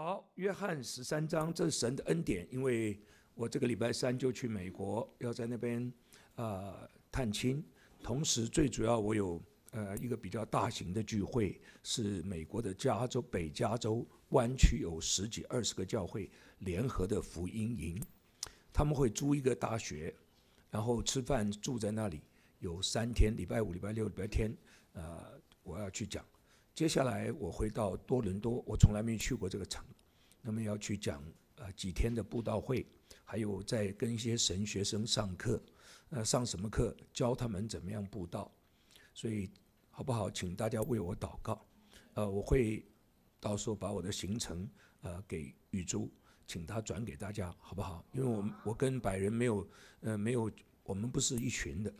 好，约翰十三章，这是神的恩典。因为我这个礼拜三就去美国，要在那边啊探亲，同时最主要我有呃一个比较大型的聚会，是美国的加州北加州湾区有十几二十个教会联合的福音营，他们会租一个大学，然后吃饭住在那里，有三天，礼拜五、礼拜六、礼拜天，呃，我要去讲。接下来我回到多伦多，我从来没去过这个城，那么要去讲呃几天的布道会，还有在跟一些神学生上课，呃上什么课，教他们怎么样布道，所以好不好，请大家为我祷告，呃我会到时候把我的行程呃给雨珠，请他转给大家，好不好？因为我我跟百人没有呃没有，我们不是一群的，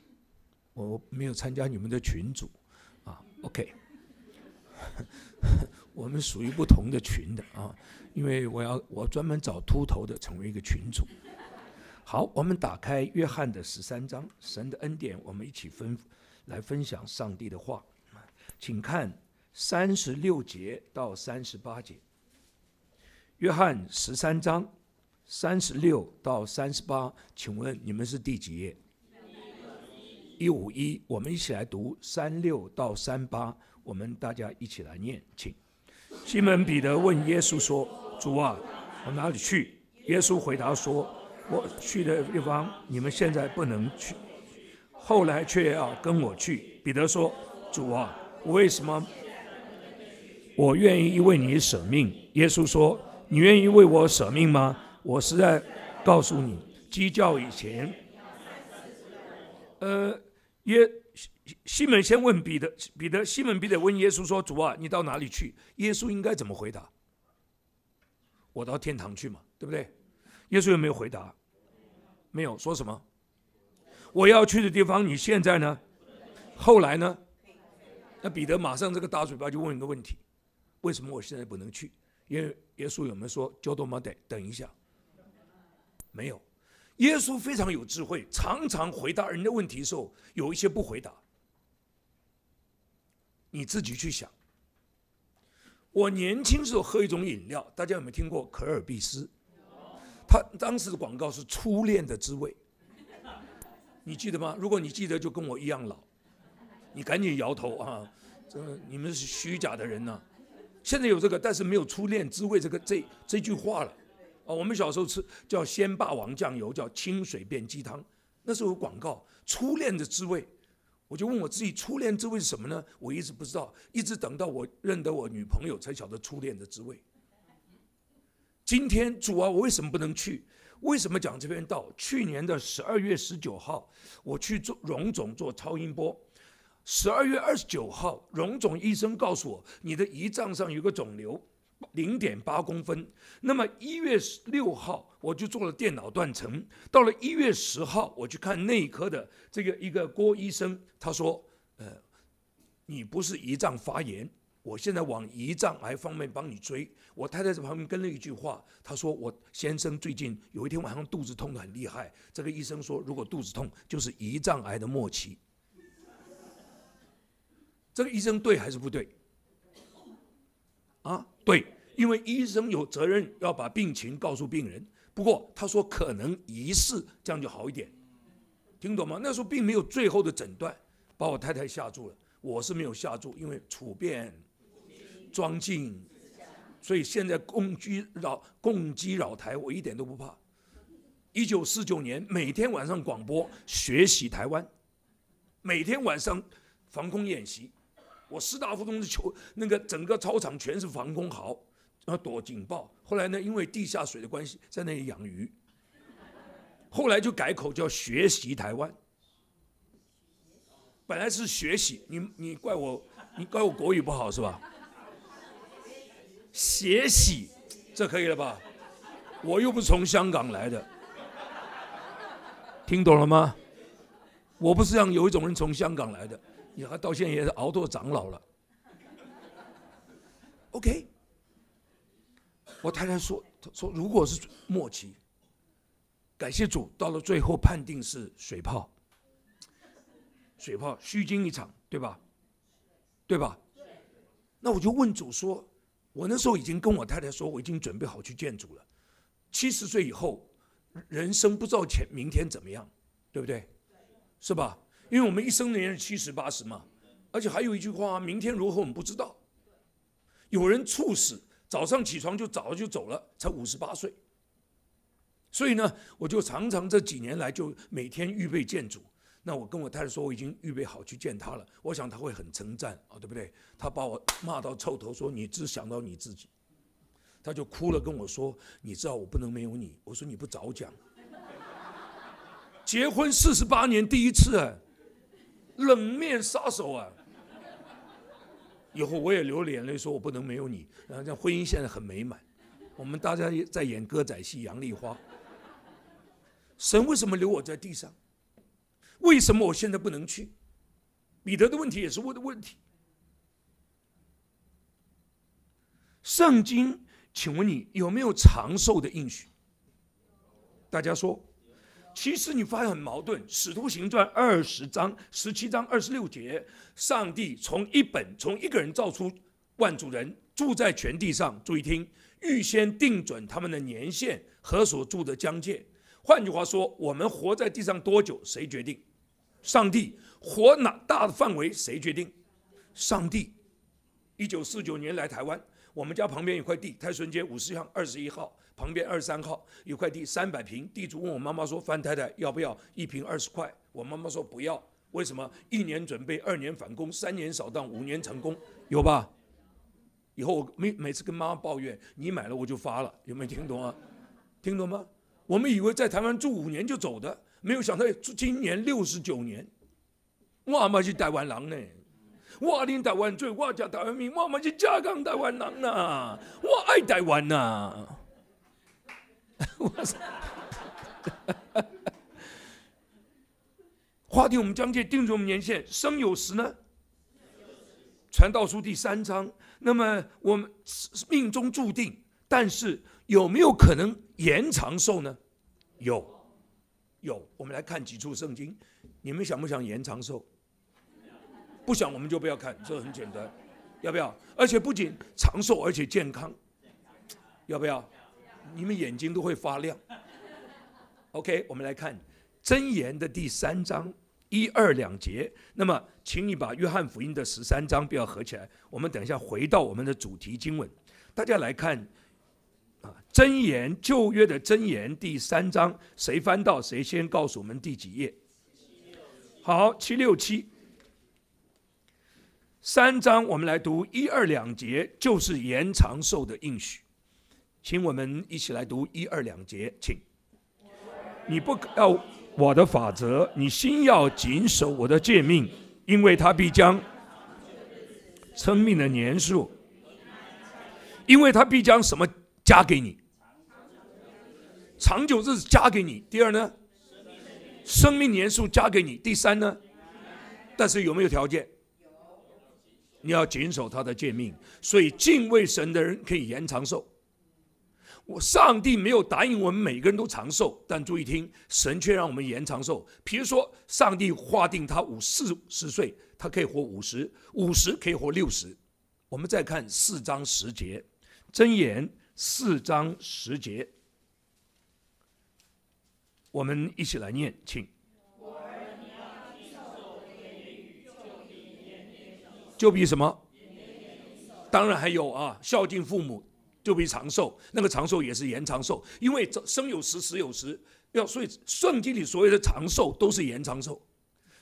我没有参加你们的群组，啊，OK。我们属于不同的群的啊，因为我要我专门找秃头的成为一个群主。好，我们打开约翰的十三章，神的恩典，我们一起分来分享上帝的话。请看三十六节到三十八节，约翰十三章三十六到三十八，请问你们是第几页？一五一，我们一起来读三六到三八。我们大家一起来念，请。西门彼得问耶稣说：“主啊，往哪里去？”耶稣回答说：“我去的地方，你们现在不能去，后来却要跟我去。”彼得说：“主啊，为什么？我愿意为你舍命。”耶稣说：“你愿意为我舍命吗？我实在告诉你，鸡叫以前，呃，耶。”西门先问彼得，彼得西门彼得问耶稣说：“主啊，你到哪里去？”耶稣应该怎么回答？我到天堂去嘛，对不对？耶稣有没有回答？没有，说什么？我要去的地方，你现在呢？后来呢？那彼得马上这个大嘴巴就问一个问题：为什么我现在不能去？因为耶稣有没有说“交多马得等一下”？没有。耶稣非常有智慧，常常回答人的问题的时候，有一些不回答。你自己去想。我年轻时候喝一种饮料，大家有没有听过可尔必斯？他当时的广告是初恋的滋味，你记得吗？如果你记得，就跟我一样老。你赶紧摇头啊！这你们是虚假的人呐。现在有这个，但是没有初恋滋味这个这这句话了。哦，我们小时候吃叫鲜霸王酱油，叫清水变鸡汤，那时候广告，初恋的滋味。我就问我自己，初恋滋味是什么呢？我一直不知道，一直等到我认得我女朋友，才晓得初恋的滋味。今天主啊，我为什么不能去？为什么讲这篇道？去年的十二月十九号，我去做荣总做超音波。十二月二十九号，荣总医生告诉我，你的胰脏上有个肿瘤。零点八公分。那么一月六号，我就做了电脑断层。到了一月十号，我去看内科的这个一个郭医生，他说：“呃，你不是胰脏发炎，我现在往胰脏癌方面帮你追。”我太太在旁边跟了一句话，她说：“我先生最近有一天晚上肚子痛得很厉害。”这个医生说：“如果肚子痛，就是胰脏癌的末期。”这个医生对还是不对？啊？对，因为医生有责任要把病情告诉病人。不过他说可能疑似，这样就好一点，听懂吗？那时候并没有最后的诊断，把我太太吓住了。我是没有吓住，因为处变装进，所以现在攻击扰攻击扰台，我一点都不怕。一九四九年每天晚上广播学习台湾，每天晚上防空演习。我师大附中的球，那个整个操场全是防空壕，要躲警报。后来呢，因为地下水的关系，在那里养鱼。后来就改口叫学习台湾。本来是学习，你你怪我，你怪我国语不好是吧？学习，这可以了吧？我又不是从香港来的，听懂了吗？我不是让有一种人从香港来的。你还到现在也是熬到长老了，OK？我太太说，说如果是末期，感谢主，到了最后判定是水泡，水泡虚惊一场，对吧？对吧？那我就问主说，我那时候已经跟我太太说，我已经准备好去见主了。七十岁以后，人生不知道前明天怎么样，对不对？是吧？因为我们一生年是七十八十嘛，而且还有一句话，明天如何我们不知道。有人猝死，早上起床就早就走了，才五十八岁。所以呢，我就常常这几年来就每天预备见主。那我跟我太太说，我已经预备好去见他了。我想他会很称赞啊，对不对？他把我骂到臭头，说你只想到你自己。他就哭了跟我说：“你知道我不能没有你。”我说：“你不早讲。”结婚四十八年第一次啊，冷面杀手啊！以后我也流眼泪说：“我不能没有你。”然后这婚姻现在很美满，我们大家在演歌仔戏《杨丽花》。神为什么留我在地上？为什么我现在不能去？彼得的问题也是我的问题。圣经，请问你有没有长寿的应许？大家说，其实你发现很矛盾。使徒行传二十章十七章二十六节，上帝从一本从一个人造出万族人，住在全地上。注意听，预先定准他们的年限和所住的疆界。换句话说，我们活在地上多久，谁决定？上帝活哪大的范围谁决定？上帝。一九四九年来台湾，我们家旁边有块地，泰顺街五十巷二十一号旁边二三号有块地三百平，地主问我妈妈说：“范太太要不要一平二十块？”我妈妈说：“不要。”为什么？一年准备，二年返工，三年扫荡，五年成功，有吧？以后我每每次跟妈妈抱怨，你买了我就发了，有没有听懂啊？听懂吗？我们以为在台湾住五年就走的。没有想到今年六十九年，我阿妈是台湾人呢，我领台湾最，我叫台湾名，我阿妈是家港台湾人呐，我爱台湾呐。我操！划定我们疆界，定住我们年限，生有时呢？传道书第三章，那么我们命中注定，但是有没有可能延长寿呢？有。有，我们来看几处圣经。你们想不想延长寿？不想，我们就不要看，这很简单。要不要？而且不仅长寿，而且健康。要不要？你们眼睛都会发亮。OK，我们来看箴言的第三章一二两节。那么，请你把约翰福音的十三章不要合起来。我们等一下回到我们的主题经文，大家来看。啊，箴言旧约的箴言第三章，谁翻到谁先告诉我们第几页？好，七六七，三章我们来读一二两节，就是延长寿的应许，请我们一起来读一二两节，请。你不要我的法则，你心要谨守我的诫命，因为他必将生命的年数，因为他必将什么？加给你，长久日子加给你。第二呢，生命年数加给你。第三呢，但是有没有条件？你要谨守他的诫命。所以敬畏神的人可以延长寿。我上帝没有答应我们每个人都长寿，但注意听，神却让我们延长寿。比如说，上帝划定他五四十岁，他可以活五十五十，可以活六十。我们再看四章十节，箴言。四章十节，我们一起来念，请。就比什么？当然还有啊，孝敬父母就比长寿，那个长寿也是延长寿，因为生有时，死有时。要所以圣经里所有的长寿都是延长寿。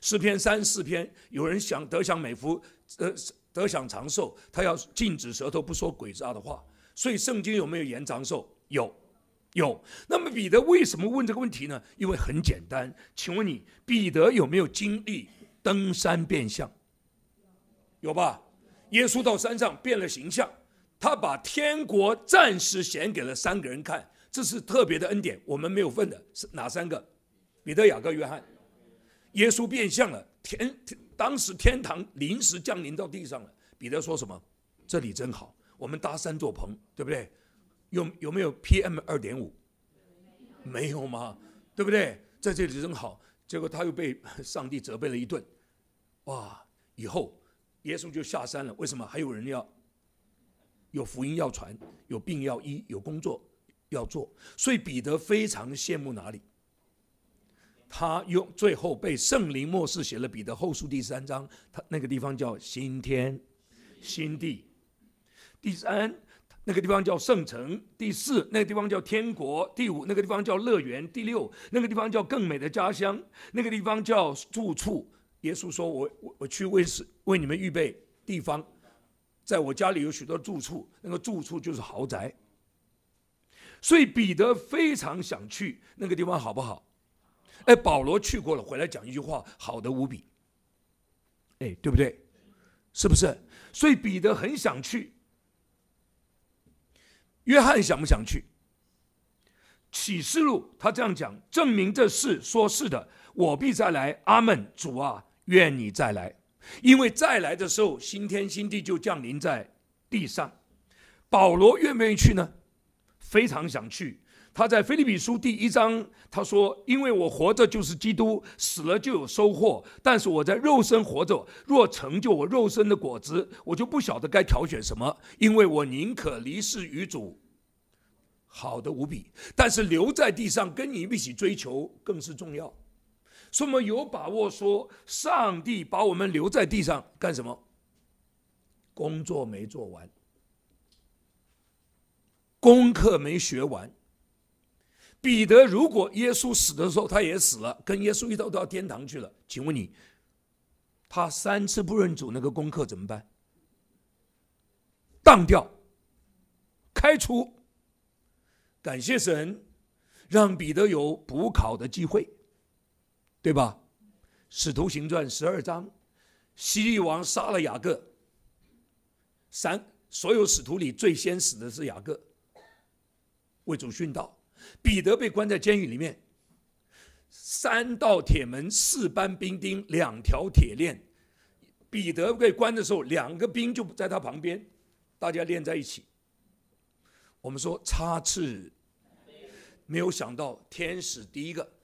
诗篇三四篇，有人想得享美福，得得享长寿，他要禁止舌头不说鬼诈的话。所以圣经有没有延长寿？有，有。那么彼得为什么问这个问题呢？因为很简单，请问你，彼得有没有经历登山变相？有吧？耶稣到山上变了形象，他把天国暂时显给了三个人看，这是特别的恩典，我们没有份的。是哪三个？彼得、雅各、约翰。耶稣变相了，天当时天堂临时降临到地上了。彼得说什么？这里真好。我们搭三座棚，对不对？有有没有 PM 二点五？没有吗？对不对？在这里真好。结果他又被上帝责备了一顿。哇！以后耶稣就下山了。为什么？还有人要有福音要传，有病要医，有工作要做。所以彼得非常羡慕哪里？他用最后被圣灵默示写了彼得后书第三章，他那个地方叫新天新地。第三，那个地方叫圣城；第四，那个地方叫天国；第五，那个地方叫乐园；第六，那个地方叫更美的家乡；那个地方叫住处。耶稣说：“我我我去为是为你们预备地方，在我家里有许多住处，那个住处就是豪宅。”所以彼得非常想去那个地方，好不好？哎，保罗去过了，回来讲一句话，好的无比。哎，对不对？是不是？所以彼得很想去。约翰想不想去？启示录他这样讲，证明这事说是的，我必再来。阿门，主啊，愿你再来，因为再来的时候，新天新地就降临在地上。保罗愿不愿意去呢？非常想去。他在菲利比书第一章他说：“因为我活着就是基督，死了就有收获。但是我在肉身活着，若成就我肉身的果子，我就不晓得该挑选什么。因为我宁可离世于主，好的无比。但是留在地上跟你一起追求更是重要。所以我们有把握说，上帝把我们留在地上干什么？工作没做完，功课没学完。”彼得如果耶稣死的时候他也死了，跟耶稣一道到天堂去了，请问你，他三次不认主那个功课怎么办？当掉，开除。感谢神，让彼得有补考的机会，对吧？使徒行传十二章，西利王杀了雅各，三所有使徒里最先死的是雅各，为主殉道。彼得被关在监狱里面，三道铁门，四班兵丁，两条铁链。彼得被关的时候，两个兵就在他旁边，大家连在一起。我们说插翅，没有想到天使第一个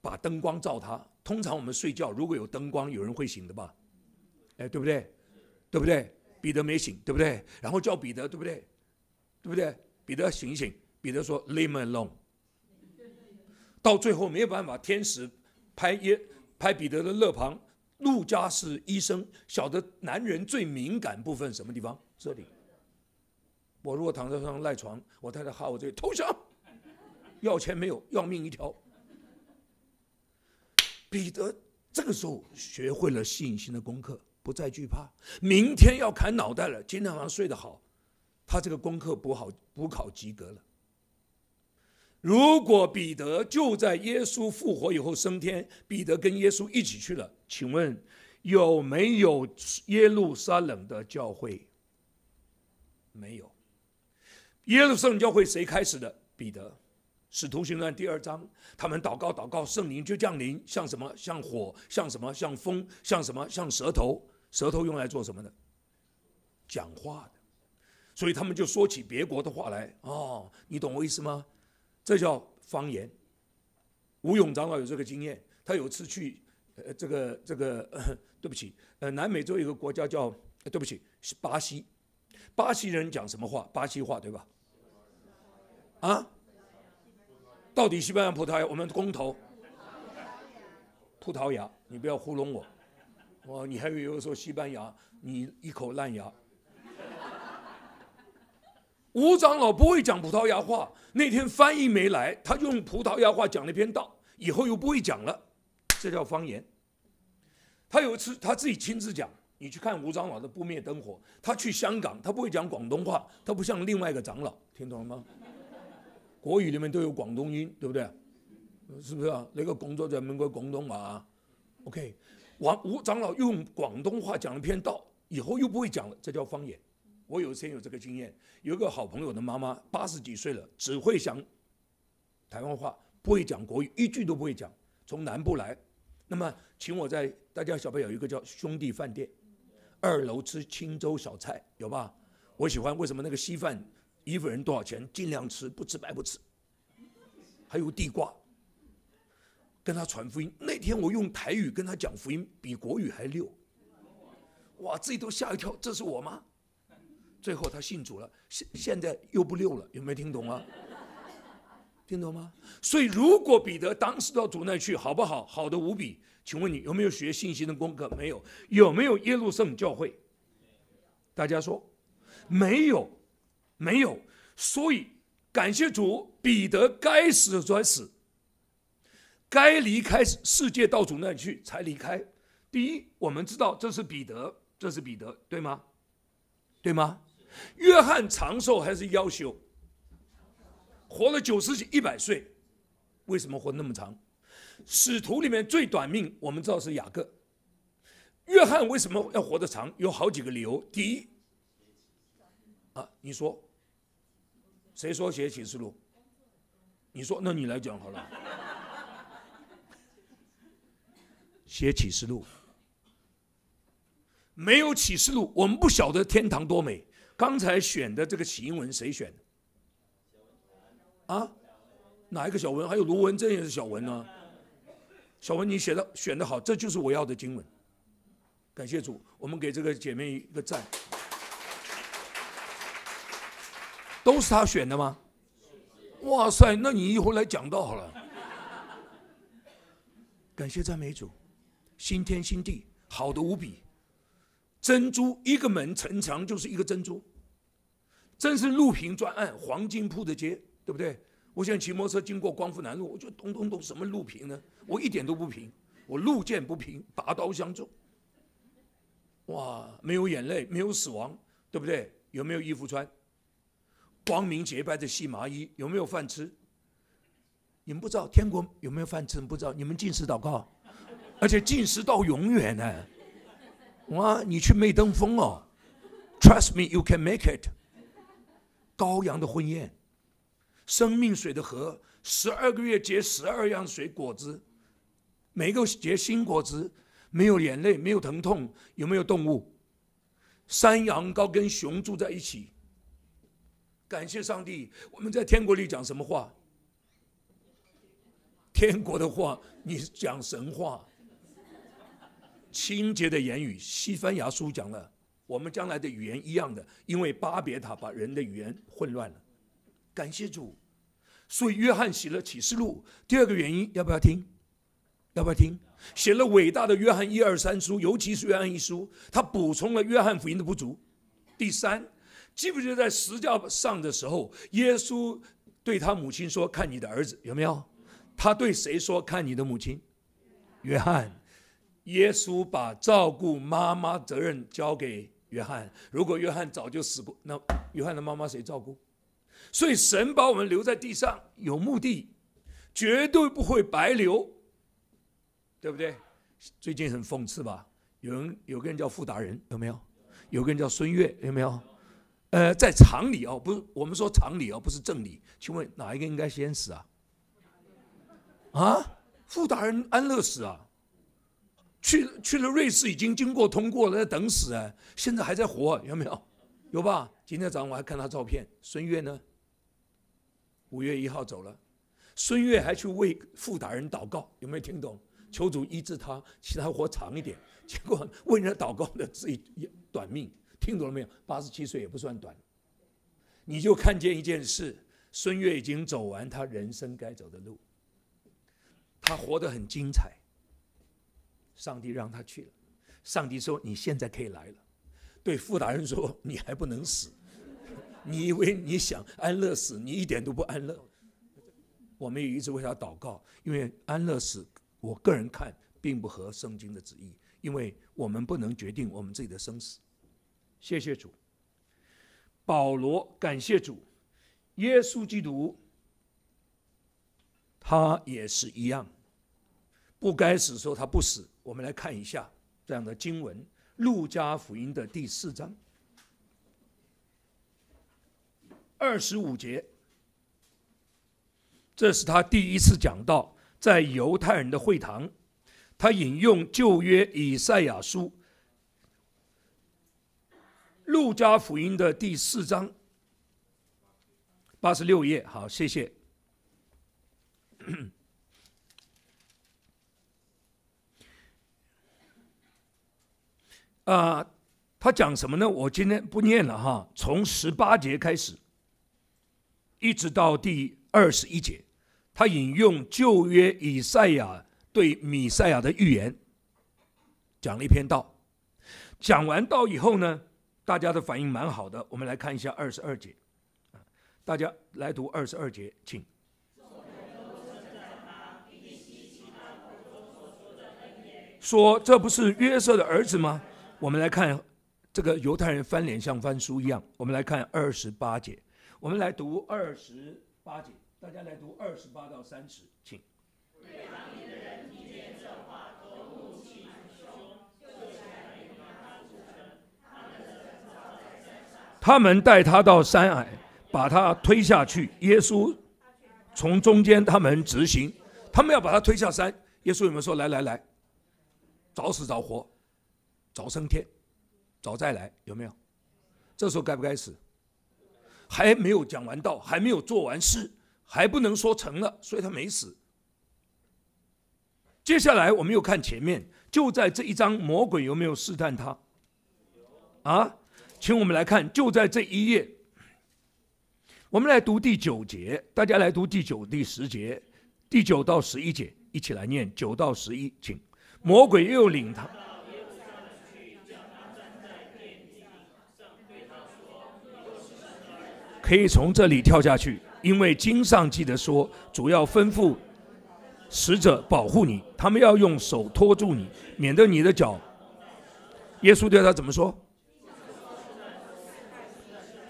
把灯光照他。通常我们睡觉如果有灯光，有人会醒的吧？哎，对不对？对不对？彼得没醒，对不对？然后叫彼得，对不对？对不对？彼得醒醒。彼得说：“Leave me alone。”到最后没有办法，天使拍耶拍彼得的肋旁。路加是医生，晓得男人最敏感部分什么地方？这里。我如果躺在床上赖床，我太太哈我这里投降，要钱没有，要命一条。彼得这个时候学会了信心的功课，不再惧怕。明天要砍脑袋了，今天晚上睡得好，他这个功课补好补考及格了。如果彼得就在耶稣复活以后升天，彼得跟耶稣一起去了，请问有没有耶路撒冷的教会？没有。耶路撒冷教会谁开始的？彼得。使徒行传第二章，他们祷告祷告，圣灵就降临，像什么？像火，像什么？像风，像什么？像舌头。舌头用来做什么的？讲话的。所以他们就说起别国的话来。哦，你懂我意思吗？这叫方言。吴勇长老有这个经验，他有次去，呃，这个这个，对不起，呃，南美洲一个国家叫，对不起，是巴西，巴西人讲什么话？巴西话对吧？啊？到底西班牙、葡萄牙？我们公投。葡萄牙，你不要糊弄我，我你还以为说西班牙，你一口烂牙。吴长老不会讲葡萄牙话，那天翻译没来，他就用葡萄牙话讲了一篇道，以后又不会讲了，这叫方言。他有一次他自己亲自讲，你去看吴长老的不灭灯火，他去香港，他不会讲广东话，他不像另外一个长老，听懂了吗？国语里面都有广东音，对不对？是不是啊？那个工作在美国广东话啊，OK，王吴长老用广东话讲了篇道，以后又不会讲了，这叫方言。我有先有这个经验，有个好朋友的妈妈八十几岁了，只会讲台湾话，不会讲国语，一句都不会讲。从南部来，那么请我在大家小朋友有一个叫兄弟饭店，二楼吃青州小菜，有吧？我喜欢，为什么那个稀饭一个人多少钱？尽量吃，不吃白不吃。还有地瓜，跟他传福音。那天我用台语跟他讲福音，比国语还溜。哇，自己都吓一跳，这是我吗？最后他信主了，现现在又不溜了，有没有听懂啊？听懂吗？所以如果彼得当时到主那去，好不好？好的无比。请问你有没有学信心的功课？没有。有没有耶路圣教会？大家说没有，没有。所以感谢主，彼得该死的专死，该离开世界到主那里去才离开。第一，我们知道这是彼得，这是彼得，对吗？对吗？约翰长寿还是夭寿？活了九十几、一百岁，为什么活那么长？使徒里面最短命，我们知道是雅各。约翰为什么要活得长？有好几个理由。第一，啊，你说，谁说写启示录？你说，那你来讲好了。写启示录，没有启示录，我们不晓得天堂多美。刚才选的这个启英文谁选的？啊，哪一个小文？还有卢文珍也是小文呢。小文，你写的选的好，这就是我要的经文。感谢主，我们给这个姐妹一个赞。都是他选的吗？哇塞，那你一会儿来讲到好了。感谢赞美主，新天新地，好的无比。珍珠一个门城墙就是一个珍珠，真是路平专案，黄金铺的街，对不对？我现在骑摩托车经过光复南路，我就咚咚咚，什么路平呢？我一点都不平，我路见不平，拔刀相助。哇，没有眼泪，没有死亡，对不对？有没有衣服穿？光明洁白的细麻衣，有没有饭吃？你们不知道天国有没有饭吃？不知道，你们进食祷告，而且进食到永远呢。哇，你去没登峰哦？Trust me, you can make it。羔羊的婚宴。生命水的河，十二个月结十二样水果子，每个结新果子，没有眼泪，没有疼痛，有没有动物？山羊羔跟熊住在一起。感谢上帝，我们在天国里讲什么话？天国的话，你讲神话。清洁的言语，西班牙书讲了，我们将来的语言一样的，因为巴别塔把人的语言混乱了。感谢主，所以约翰写了启示录。第二个原因，要不要听？要不要听？写了伟大的约翰一二三书，尤其是约翰一书，他补充了约翰福音的不足。第三，记不记得在十字架上的时候，耶稣对他母亲说：“看你的儿子有没有？”他对谁说：“看你的母亲？”约翰。耶稣把照顾妈妈责任交给约翰。如果约翰早就死过，那约翰的妈妈谁照顾？所以神把我们留在地上有目的，绝对不会白留，对不对？最近很讽刺吧？有人有个人叫傅达人，有没有？有个人叫孙悦，有没有？呃，在常理哦，不是我们说常理哦，不是正理。请问哪一个应该先死啊？啊，傅达人安乐死啊？去去了瑞士，已经经过通过了，在等死啊！现在还在活，有没有？有吧？今天早上我还看他照片。孙悦呢？五月一号走了，孙悦还去为傅达人祷告，有没有听懂？求主医治他，其他活长一点。结果为人家祷告的自己短命，听懂了没有？八十七岁也不算短。你就看见一件事：孙悦已经走完他人生该走的路，他活得很精彩。上帝让他去了，上帝说：“你现在可以来了。”对傅达人说：“你还不能死。”你以为你想安乐死，你一点都不安乐。我们也一直为他祷告，因为安乐死，我个人看并不合圣经的旨意，因为我们不能决定我们自己的生死。谢谢主。保罗感谢主，耶稣基督，他也是一样，不该死的时候他不死。我们来看一下这样的经文，《路加福音》的第四章。二十五节，这是他第一次讲到，在犹太人的会堂，他引用旧约以赛亚书，路加福音的第四章八十六页。好，谢谢。啊，他讲什么呢？我今天不念了哈，从十八节开始，一直到第二十一节，他引用旧约以赛亚对米赛亚的预言，讲了一篇道。讲完道以后呢，大家的反应蛮好的。我们来看一下二十二节，大家来读二十二节，请。说这不是约瑟的儿子吗？我们来看这个犹太人翻脸像翻书一样。我们来看二十八节，我们来读二十八节，大家来读二十八到三十，请。他们带他到山矮，把他推下去。耶稣从中间他们直行，他们要把他推下山。耶稣有没有说：“来来来，早死早活，早升天，早再来？”有没有？这时候该不该死？还没有讲完道，还没有做完事，还不能说成了，所以他没死。接下来我们又看前面，就在这一章，魔鬼有没有试探他？啊？请我们来看，就在这一页，我们来读第九节，大家来读第九、第十节，第九到十一节，一起来念九到十一，请。魔鬼又领他，可以从这里跳下去，因为经上记得说，主要吩咐使者保护你，他们要用手托住你，免得你的脚。耶稣对他怎么说？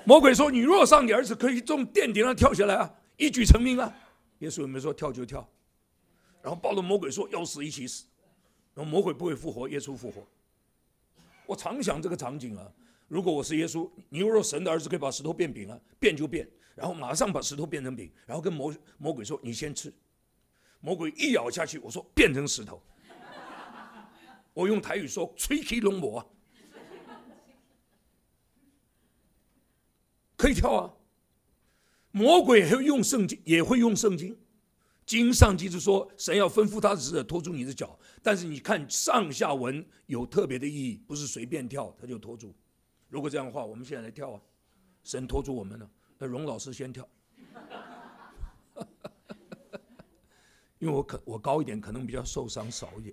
魔鬼说：“你若上你儿子，可以从殿顶上跳下来啊，一举成名啊！”耶稣有没有说跳就跳？然后抱着魔鬼说：“要死一起死。”然后魔鬼不会复活，耶稣复活。我常想这个场景啊，如果我是耶稣，你若神的儿子可以把石头变饼啊，变就变，然后马上把石头变成饼，然后跟魔魔鬼说：“你先吃。”魔鬼一咬下去，我说：“变成石头。”我用台语说：“吹起龙魔。”可以跳啊！魔鬼会用圣经，也会用圣经。经上记着说，神要吩咐他的使者拖住你的脚。但是你看上下文有特别的意义，不是随便跳他就拖住。如果这样的话，我们现在来跳啊！神拖住我们了，那荣老师先跳。因为我可我高一点，可能比较受伤少一点。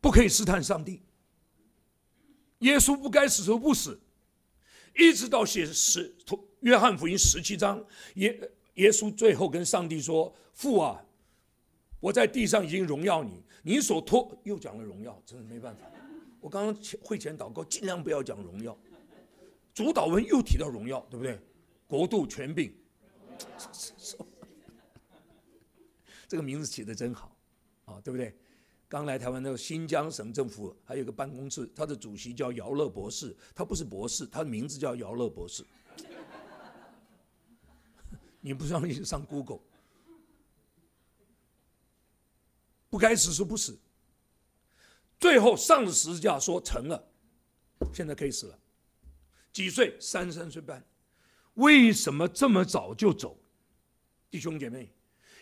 不可以试探上帝。耶稣不该死就不死。一直到写十约翰福音十七章，耶耶稣最后跟上帝说：“父啊，我在地上已经荣耀你，你所托又讲了荣耀，真的没办法。我刚刚前会前祷告，尽量不要讲荣耀。主导文又提到荣耀，对不对？国度权柄，这个名字起的真好啊，对不对？”刚来台湾那个新疆省政府还有个办公室，他的主席叫姚乐博士，他不是博士，他的名字叫姚乐博士。你不相信上 Google，不该死说不死，最后上了十字架说成了，现在可以死了，几岁？三十三岁半，为什么这么早就走？弟兄姐妹，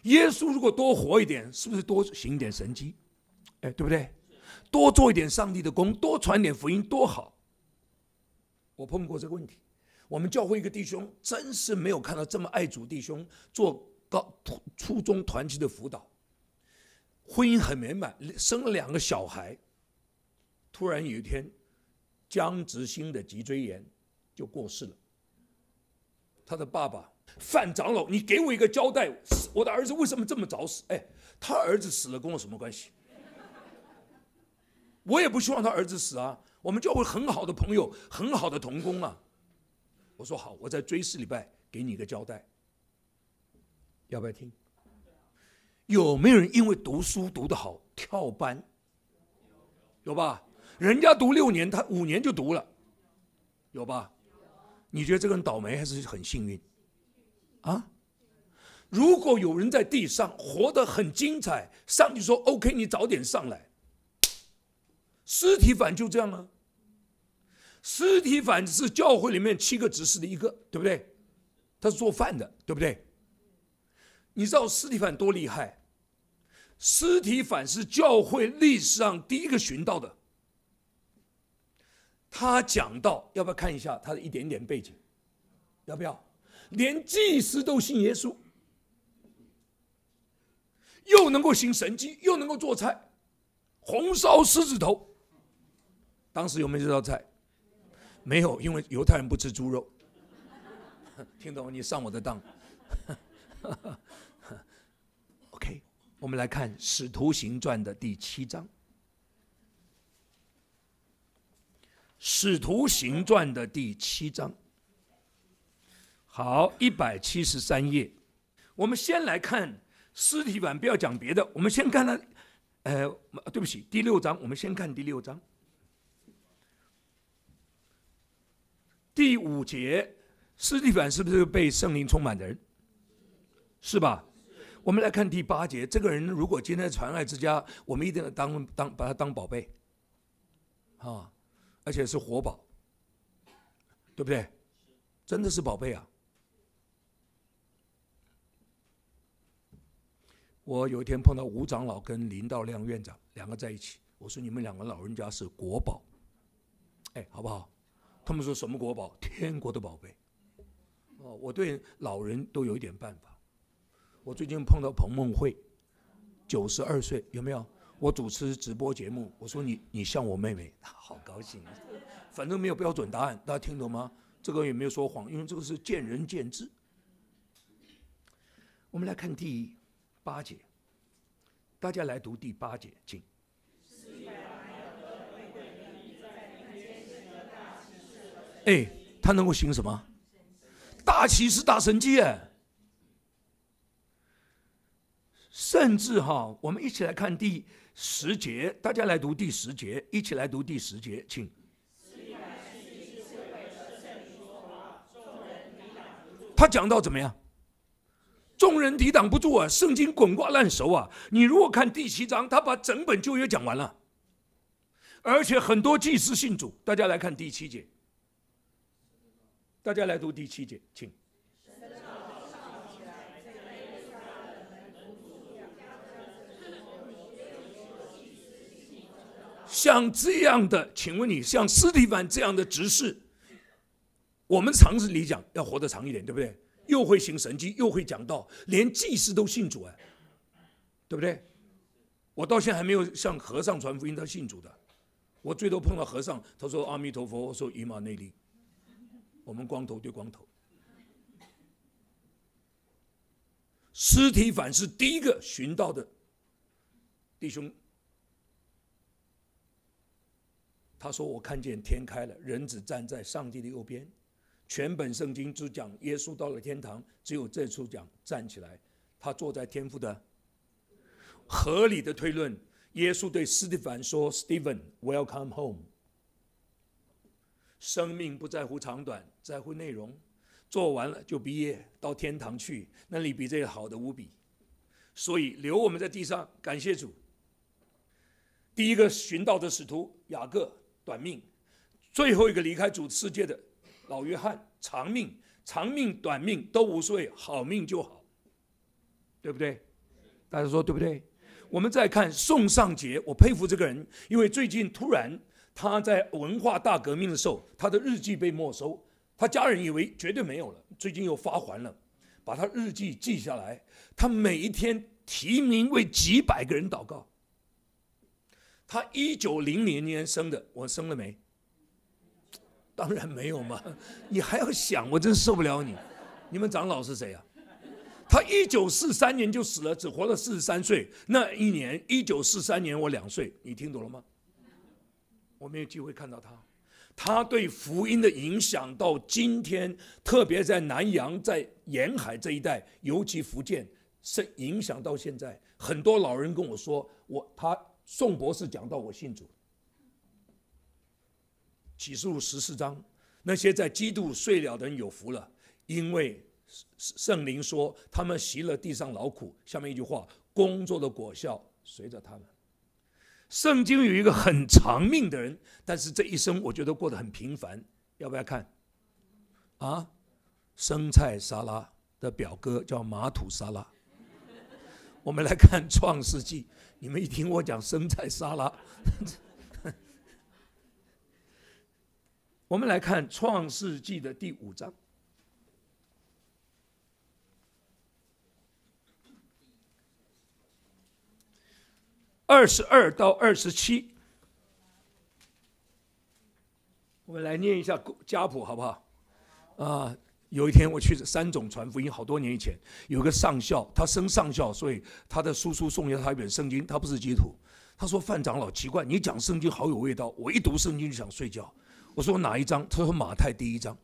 耶稣如果多活一点，是不是多行点神迹？哎，对不对？多做一点上帝的工，多传点福音，多好。我碰过这个问题，我们教会一个弟兄，真是没有看到这么爱主弟兄做高初中团契的辅导，婚姻很美满，生了两个小孩。突然有一天，江直兴的脊椎炎就过世了。他的爸爸范长老，你给我一个交代，我的儿子为什么这么早死？哎，他儿子死了跟我什么关系？我也不希望他儿子死啊！我们教会很好的朋友，很好的同工啊。我说好，我在追思礼拜给你一个交代，要不要听？有没有人因为读书读得好跳班？有吧？人家读六年，他五年就读了，有吧？你觉得这个人倒霉还是很幸运？啊？如果有人在地上活得很精彩，上帝说 OK，你早点上来。尸体反就这样啊。尸体反是教会里面七个执事的一个，对不对？他是做饭的，对不对？你知道尸体反多厉害？尸体反是教会历史上第一个寻到的。他讲到，要不要看一下他的一点点背景？要不要？连祭司都信耶稣，又能够行神迹，又能够做菜，红烧狮子头。当时有没有这道菜？没有，因为犹太人不吃猪肉。听懂？你上我的当。OK，我们来看《使徒行传》的第七章，《使徒行传》的第七章。好，一百七十三页，我们先来看尸体版，不要讲别的，我们先看它。呃，对不起，第六章，我们先看第六章，第五节，斯蒂凡是不是被圣灵充满的人？是吧？我们来看第八节，这个人如果今天传爱之家，我们一定要当当把他当宝贝，啊，而且是活宝，对不对？真的是宝贝啊！我有一天碰到吴长老跟林道亮院长两个在一起，我说你们两个老人家是国宝，哎，好不好？他们说什么国宝？天国的宝贝。哦，我对老人都有一点办法。我最近碰到彭梦慧，九十二岁，有没有？我主持直播节目，我说你你像我妹妹，好高兴。反正没有标准答案，大家听懂吗？这个也没有说谎，因为这个是见仁见智。我们来看第。八节，大家来读第八节，请。哎，他能够行什么？大奇是大神迹哎！甚至哈，我们一起来看第十节，大家来读第十节，一起来读第十节，请。他讲到怎么样？众人抵挡不住啊！圣经滚瓜烂熟啊！你如果看第七章，他把整本旧约讲完了，而且很多祭司信主。大家来看第七节，大家来读第七节，请。像这样的，请问你像斯蒂凡这样的执事，我们常识里讲要活得长一点，对不对？又会行神迹，又会讲道，连祭司都信主哎，对不对？我到现在还没有向和尚传福音，他信主的。我最多碰到和尚，他说阿弥陀佛，我说以马内利。我们光头对光头。尸体反是第一个寻到的弟兄，他说我看见天开了，人子站在上帝的右边。全本圣经只讲耶稣到了天堂，只有这处讲站起来，他坐在天父的合理的推论。耶稣对斯蒂凡说：“Stephen，welcome home。生命不在乎长短，在乎内容。做完了就毕业，到天堂去，那里比这个好的无比。所以留我们在地上，感谢主。第一个寻道的使徒雅各短命，最后一个离开主世界的。”老约翰长命，长命短命都无所谓，好命就好，对不对？大家说对不对？我们再看宋尚杰，我佩服这个人，因为最近突然他在文化大革命的时候，他的日记被没收，他家人以为绝对没有了，最近又发还了，把他日记记下来，他每一天提名为几百个人祷告。他一九零零年生的，我生了没？当然没有嘛！你还要想，我真受不了你。你们长老是谁啊？他一九四三年就死了，只活了四十三岁。那一年，一九四三年我两岁，你听懂了吗？我没有机会看到他，他对福音的影响到今天，特别在南洋、在沿海这一带，尤其福建，是影响到现在。很多老人跟我说，我他宋博士讲到我信主。启示录十四章，那些在基督睡了的人有福了，因为圣灵说他们习了地上劳苦。下面一句话，工作的果效随着他们。圣经有一个很长命的人，但是这一生我觉得过得很平凡。要不要看？啊，生菜沙拉的表哥叫马土沙拉。我们来看创世纪，你们一听我讲生菜沙拉。我们来看《创世纪》的第五章，二十二到二十七。我们来念一下家谱，好不好？啊，有一天我去三种传福音，好多年以前，有个上校，他升上校，所以他的叔叔送给他一本圣经，他不是基督徒。他说：“范长老，奇怪，你讲圣经好有味道，我一读圣经就想睡觉。”我说哪一章？他说马太第一章。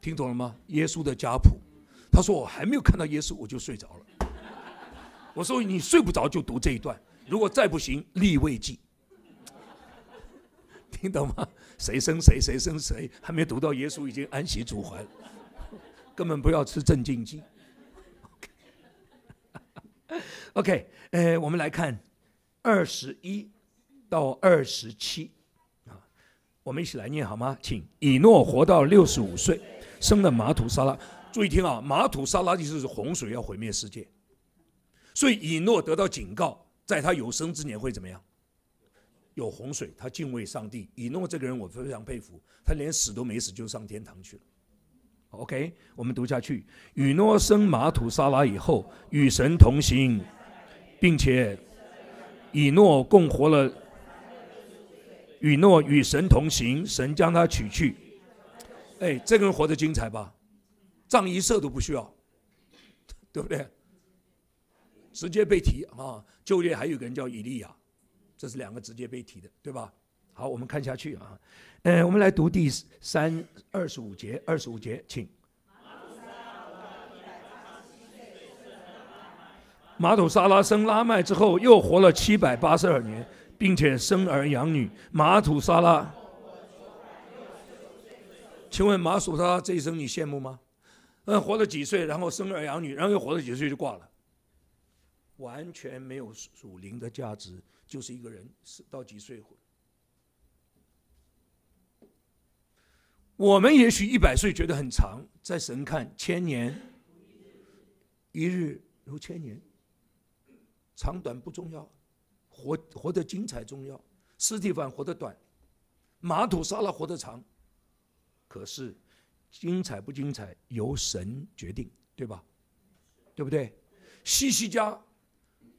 听懂了吗？耶稣的家谱。他说我还没有看到耶稣，我就睡着了。我说你睡不着就读这一段，如果再不行，立位记。听懂吗？谁生谁，谁生谁，还没读到耶稣已经安息主怀了，根本不要吃镇静剂。OK，呃，我们来看二十一到二十七。我们一起来念好吗？请以诺活到六十五岁，生了马土沙拉。注意听啊，马土沙拉意思是洪水要毁灭世界，所以以诺得到警告，在他有生之年会怎么样？有洪水。他敬畏上帝。以诺这个人我非常佩服，他连死都没死就上天堂去了。OK，我们读下去。以诺生马土沙拉以后，与神同行，并且以诺共活了。与诺与神同行，神将他取去。哎，这个人活得精彩吧？葬仪社都不需要，对不对？直接被提啊！就业还有个人叫以利亚，这是两个直接被提的，对吧？好，我们看下去啊。嗯，我们来读第三二十五节，二十五节，请。马土沙拉生拉麦之后，又活了七百八十二年。并且生儿养女，马土沙拉。请问马土沙拉这一生你羡慕吗？嗯，活了几岁，然后生儿养女，然后又活了几岁就挂了，完全没有属灵的价值，就是一个人是到几岁。我们也许一百岁觉得很长，在神看千年，一日如千年，长短不重要。活活得精彩重要，尸体反活得短，马土沙拉活得长。可是精彩不精彩由神决定，对吧？对不对？西西家，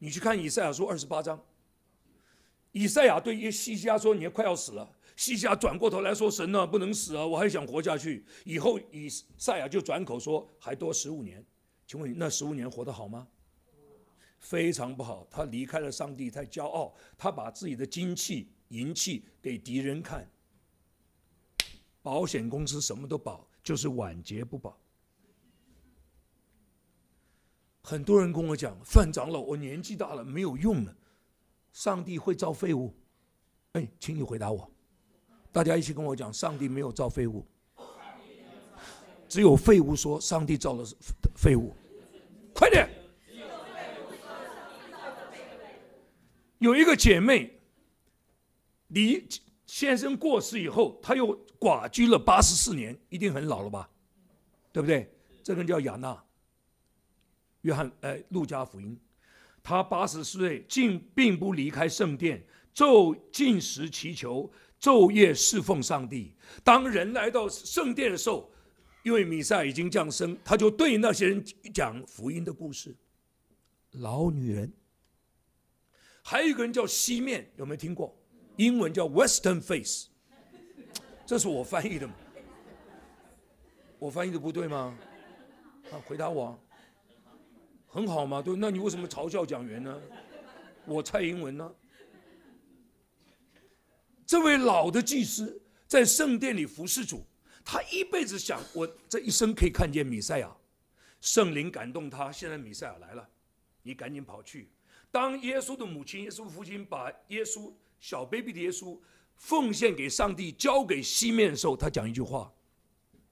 你去看以赛亚书二十八章，以赛亚对西西家说：“你快要死了。”西西家转过头来说：“神呢，不能死啊，我还想活下去。”以后以赛亚就转口说：“还多十五年。”请问你那十五年活得好吗？非常不好，他离开了上帝，太骄傲，他把自己的金器银器给敌人看。保险公司什么都保，就是晚节不保。很多人跟我讲，范长老，我年纪大了，没有用了，上帝会造废物？哎，请你回答我。大家一起跟我讲，上帝没有造废物，只有废物说上帝造了废物。快点！有一个姐妹，离先生过世以后，她又寡居了八十四年，一定很老了吧？对不对？这个人叫雅娜。约翰，哎，路加福音，他八十岁，竟并不离开圣殿，昼进食祈求，昼夜侍奉上帝。当人来到圣殿的时候，因为弥赛已经降生，他就对那些人讲福音的故事。老女人。还有一个人叫西面，有没有听过？英文叫 Western Face，这是我翻译的吗。我翻译的不对吗？啊，回答我。很好嘛，对，那你为什么嘲笑讲员呢？我蔡英文呢？这位老的祭司在圣殿里服侍主，他一辈子想，我这一生可以看见米赛亚，圣灵感动他，现在米赛亚来了，你赶紧跑去。当耶稣的母亲、耶稣父亲把耶稣小 baby 的耶稣奉献给上帝、交给西面的时候，他讲一句话：“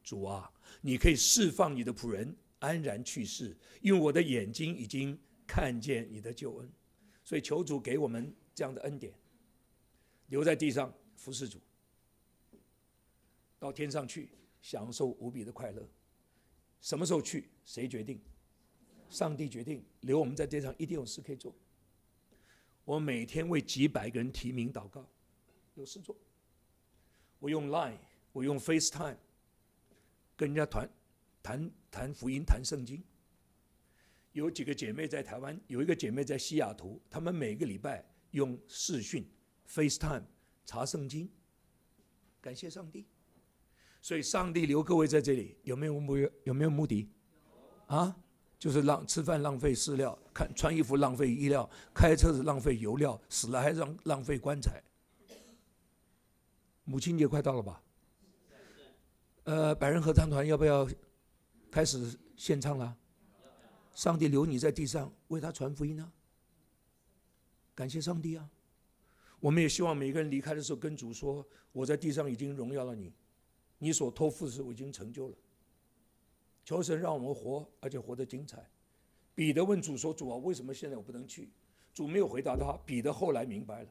主啊，你可以释放你的仆人安然去世，因为我的眼睛已经看见你的救恩。所以求主给我们这样的恩典，留在地上服侍主，到天上去享受无比的快乐。什么时候去？谁决定？上帝决定。留我们在地上，一定有事可以做。”我每天为几百个人提名祷告，有事做。我用 Line，我用 FaceTime，跟人家团谈谈福音、谈圣经。有几个姐妹在台湾，有一个姐妹在西雅图，她们每个礼拜用视讯 FaceTime 查圣经。感谢上帝，所以上帝留各位在这里，有没有目有没有目的？啊，就是浪吃饭浪费饲料，看穿衣服浪费衣料，开车子浪费油料，死了还浪浪费棺材。母亲节快到了吧？呃，百人合唱团要不要开始献唱了？上帝留你在地上为他传福音呢？感谢上帝啊！我们也希望每个人离开的时候跟主说：“我在地上已经荣耀了你，你所托付的事我已经成就了。”求神让我们活，而且活得精彩。彼得问主说：“主啊，为什么现在我不能去？”主没有回答他。彼得后来明白了。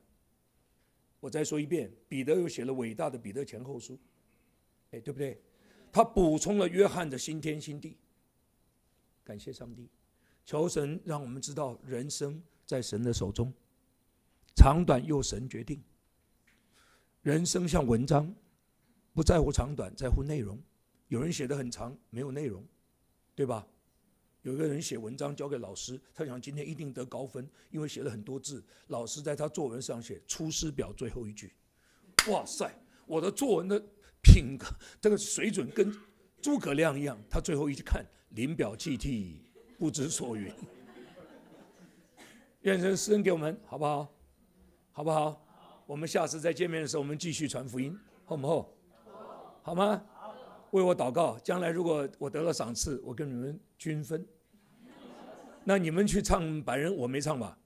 我再说一遍，彼得又写了伟大的《彼得前后书》，哎，对不对？他补充了约翰的新天新地。感谢上帝，求神让我们知道人生在神的手中。长短由神决定。人生像文章，不在乎长短，在乎内容。有人写的很长，没有内容，对吧？有个人写文章交给老师，他想今天一定得高分，因为写了很多字。老师在他作文上写《出师表》最后一句。哇塞，我的作文的品格，这个水准跟诸葛亮一样。他最后一看，临表涕涕，不知所云。愿神施恩给我们，好不好？好不好？我们下次再见面的时候，我们继续传福音，好不好？好吗？为我祷告，将来如果我得了赏赐，我跟你们均分。那你们去唱百人，我没唱吧？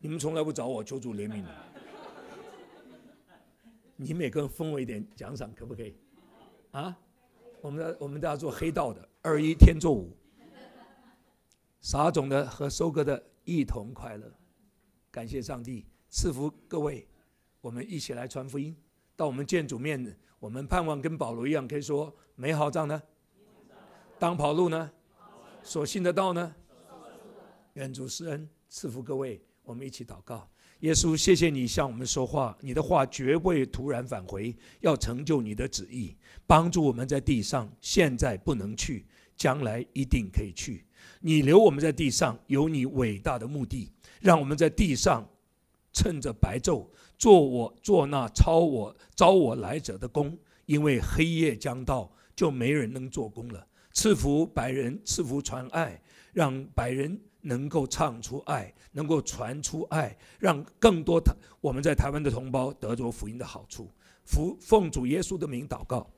你们从来不找我求主怜悯的。你每个人分我一点奖赏，可不可以？啊？我们我们都要做黑道的，二一天作五，撒种的和收割的一同快乐。感谢上帝。赐福各位，我们一起来传福音。到我们见主面，我们盼望跟保罗一样，可以说美好仗呢。当跑路呢？所信的道呢？愿主施恩赐福各位，我们一起祷告。耶稣，谢谢你向我们说话，你的话绝不会突然返回，要成就你的旨意，帮助我们在地上现在不能去，将来一定可以去。你留我们在地上，有你伟大的目的，让我们在地上。趁着白昼做我做那超我招我来者的工，因为黑夜将到，就没人能做工了。赐福百人，赐福传爱，让百人能够唱出爱，能够传出爱，让更多台我们在台湾的同胞得着福音的好处。福奉主耶稣的名祷告。